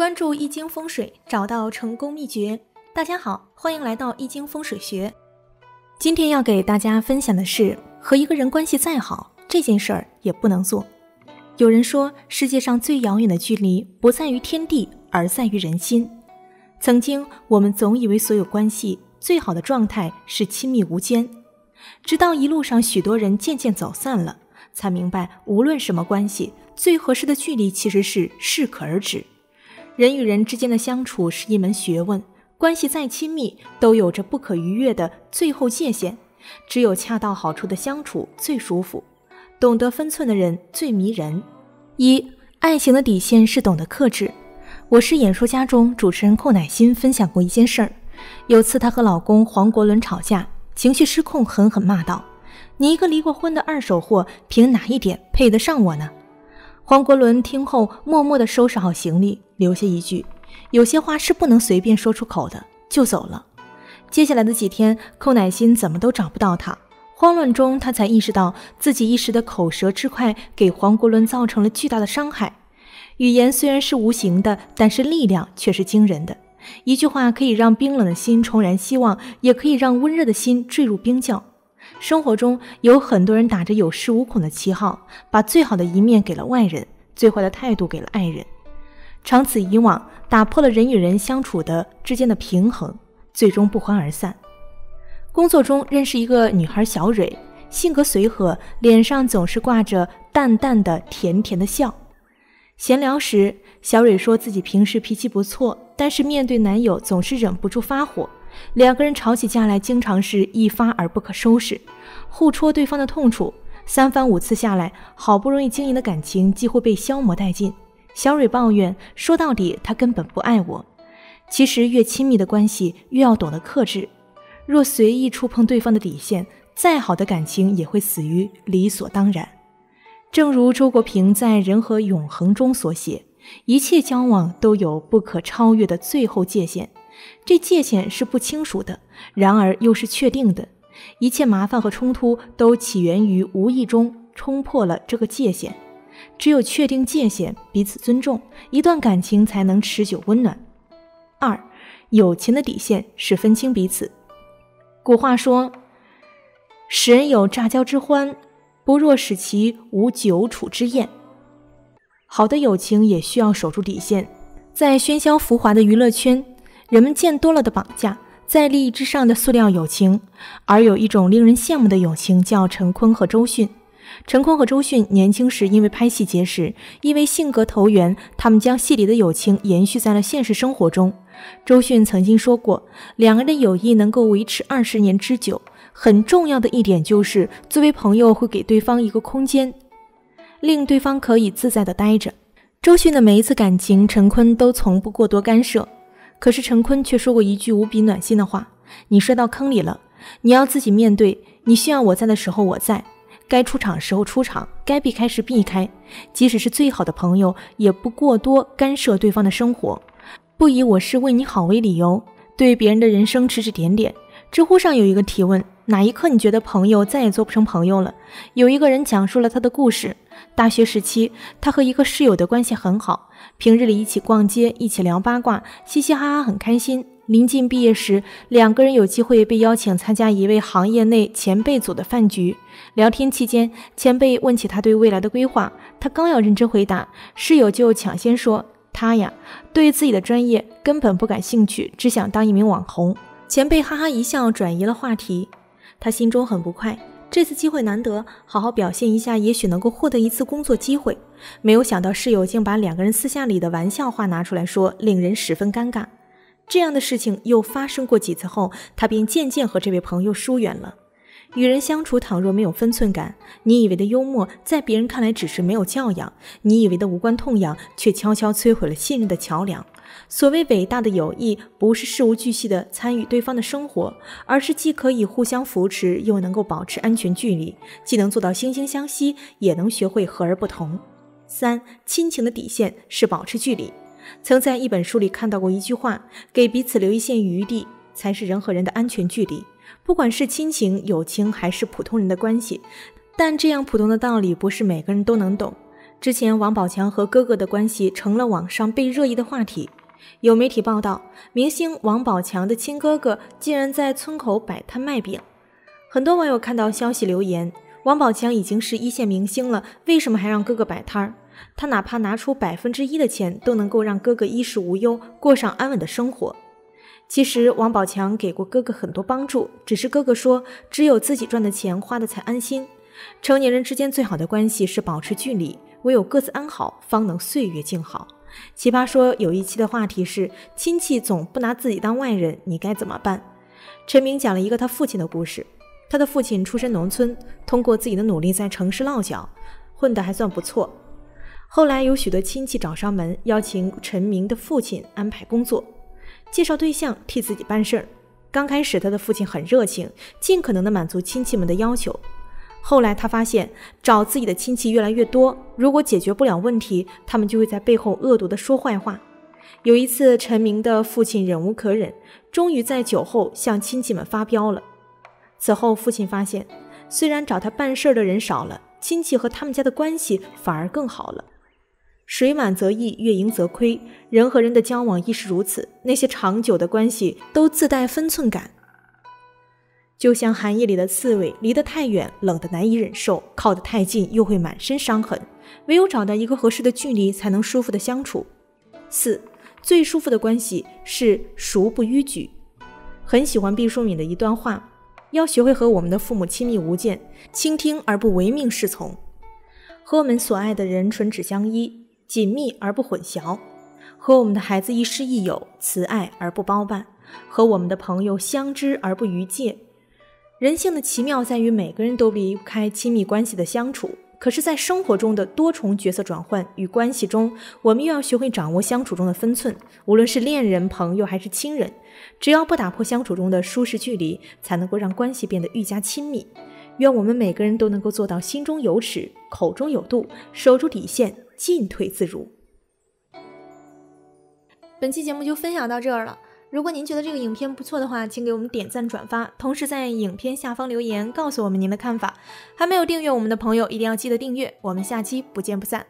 关注易经风水，找到成功秘诀。大家好，欢迎来到易经风水学。今天要给大家分享的是，和一个人关系再好，这件事儿也不能做。有人说，世界上最遥远的距离不在于天地，而在于人心。曾经，我们总以为所有关系最好的状态是亲密无间，直到一路上许多人渐渐走散了，才明白，无论什么关系，最合适的距离其实是适可而止。人与人之间的相处是一门学问，关系再亲密，都有着不可逾越的最后界限。只有恰到好处的相处最舒服，懂得分寸的人最迷人。一，爱情的底线是懂得克制。我是演说家中主持人寇乃馨分享过一件事儿，有次她和老公黄国伦吵架，情绪失控，狠狠骂道：“你一个离过婚的二手货，凭哪一点配得上我呢？”黄国伦听后，默默地收拾好行李，留下一句：“有些话是不能随便说出口的。”就走了。接下来的几天，寇乃馨怎么都找不到他。慌乱中，他才意识到自己一时的口舌之快，给黄国伦造成了巨大的伤害。语言虽然是无形的，但是力量却是惊人的。一句话可以让冰冷的心重燃希望，也可以让温热的心坠入冰窖。生活中有很多人打着有恃无恐的旗号，把最好的一面给了外人，最坏的态度给了爱人，长此以往，打破了人与人相处的之间的平衡，最终不欢而散。工作中认识一个女孩小蕊，性格随和，脸上总是挂着淡淡的甜甜的笑。闲聊时，小蕊说自己平时脾气不错，但是面对男友总是忍不住发火。两个人吵起架来，经常是一发而不可收拾，互戳对方的痛处。三番五次下来，好不容易经营的感情几乎被消磨殆尽。小蕊抱怨说：“到底他根本不爱我。”其实，越亲密的关系越要懂得克制。若随意触碰对方的底线，再好的感情也会死于理所当然。正如周国平在《人和永恒》中所写：“一切交往都有不可超越的最后界限。”这界限是不清楚的，然而又是确定的。一切麻烦和冲突都起源于无意中冲破了这个界限。只有确定界限，彼此尊重，一段感情才能持久温暖。二，友情的底线是分清彼此。古话说：“使人有乍交之欢，不若使其无久处之厌。”好的友情也需要守住底线。在喧嚣浮华的娱乐圈。人们见多了的绑架，在利益之上的塑料友情，而有一种令人羡慕的友情，叫陈坤和周迅。陈坤和周迅年轻时因为拍戏结识，因为性格投缘，他们将戏里的友情延续在了现实生活中。周迅曾经说过，两个人的友谊能够维持二十年之久，很重要的一点就是作为朋友会给对方一个空间，令对方可以自在的待着。周迅的每一次感情，陈坤都从不过多干涉。可是陈坤却说过一句无比暖心的话：“你摔到坑里了，你要自己面对。你需要我在的时候我在，该出场时候出场，该避开时避开。即使是最好的朋友，也不过多干涉对方的生活，不以我是为你好为理由，对别人的人生指指点点。”知乎上有一个提问：哪一刻你觉得朋友再也做不成朋友了？有一个人讲述了他的故事。大学时期，他和一个室友的关系很好，平日里一起逛街，一起聊八卦，嘻嘻哈哈，很开心。临近毕业时，两个人有机会被邀请参加一位行业内前辈组的饭局。聊天期间，前辈问起他对未来的规划，他刚要认真回答，室友就抢先说：“他呀，对自己的专业根本不感兴趣，只想当一名网红。”前辈哈哈一笑，转移了话题。他心中很不快。这次机会难得，好好表现一下，也许能够获得一次工作机会。没有想到室友竟把两个人私下里的玩笑话拿出来说，令人十分尴尬。这样的事情又发生过几次后，他便渐渐和这位朋友疏远了。与人相处，倘若没有分寸感，你以为的幽默，在别人看来只是没有教养；你以为的无关痛痒，却悄悄摧毁了信任的桥梁。所谓伟大的友谊，不是事无巨细的参与对方的生活，而是既可以互相扶持，又能够保持安全距离，既能做到惺惺相惜，也能学会和而不同。三，亲情的底线是保持距离。曾在一本书里看到过一句话：给彼此留一线余地，才是人和人的安全距离。不管是亲情、友情，还是普通人的关系，但这样普通的道理，不是每个人都能懂。之前王宝强和哥哥的关系成了网上被热议的话题。有媒体报道，明星王宝强的亲哥哥竟然在村口摆摊卖饼。很多网友看到消息留言：“王宝强已经是一线明星了，为什么还让哥哥摆摊儿？他哪怕拿出百分之一的钱，都能够让哥哥衣食无忧，过上安稳的生活。”其实，王宝强给过哥哥很多帮助，只是哥哥说，只有自己赚的钱花的才安心。成年人之间最好的关系是保持距离，唯有各自安好，方能岁月静好。奇葩说有一期的话题是：亲戚总不拿自己当外人，你该怎么办？陈明讲了一个他父亲的故事。他的父亲出身农村，通过自己的努力在城市落脚，混得还算不错。后来有许多亲戚找上门，邀请陈明的父亲安排工作，介绍对象替自己办事儿。刚开始他的父亲很热情，尽可能的满足亲戚们的要求。后来他发现找自己的亲戚越来越多，如果解决不了问题，他们就会在背后恶毒的说坏话。有一次，陈明的父亲忍无可忍，终于在酒后向亲戚们发飙了。此后，父亲发现，虽然找他办事的人少了，亲戚和他们家的关系反而更好了。水满则溢，月盈则亏，人和人的交往亦是如此。那些长久的关系都自带分寸感，就像寒夜里的刺猬，离得太远，冷得难以忍受；靠得太近，又会满身伤痕。唯有找到一个合适的距离，才能舒服的相处。四，最舒服的关系是熟不逾矩。很喜欢毕淑敏的一段话。要学会和我们的父母亲密无间，倾听而不唯命是从；和我们所爱的人唇齿相依，紧密而不混淆；和我们的孩子亦师亦友，慈爱而不包办；和我们的朋友相知而不逾界。人性的奇妙在于，每个人都离不开亲密关系的相处。可是，在生活中的多重角色转换与关系中，我们又要学会掌握相处中的分寸。无论是恋人、朋友还是亲人，只要不打破相处中的舒适距离，才能够让关系变得愈加亲密。愿我们每个人都能够做到心中有尺，口中有度，守住底线，进退自如。本期节目就分享到这儿了。如果您觉得这个影片不错的话，请给我们点赞转发，同时在影片下方留言告诉我们您的看法。还没有订阅我们的朋友，一定要记得订阅。我们下期不见不散。